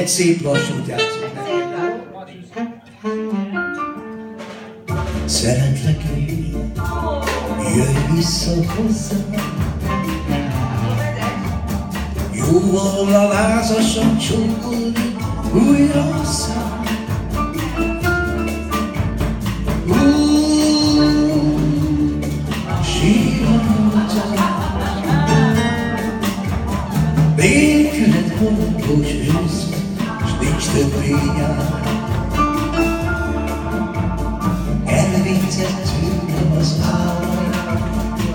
egy szép lassút játszunk. Szeretlek én, jöjj vissza hozzám. Jóval a lázasan csókolni újra a szám. Békület hangos Hiç de dünya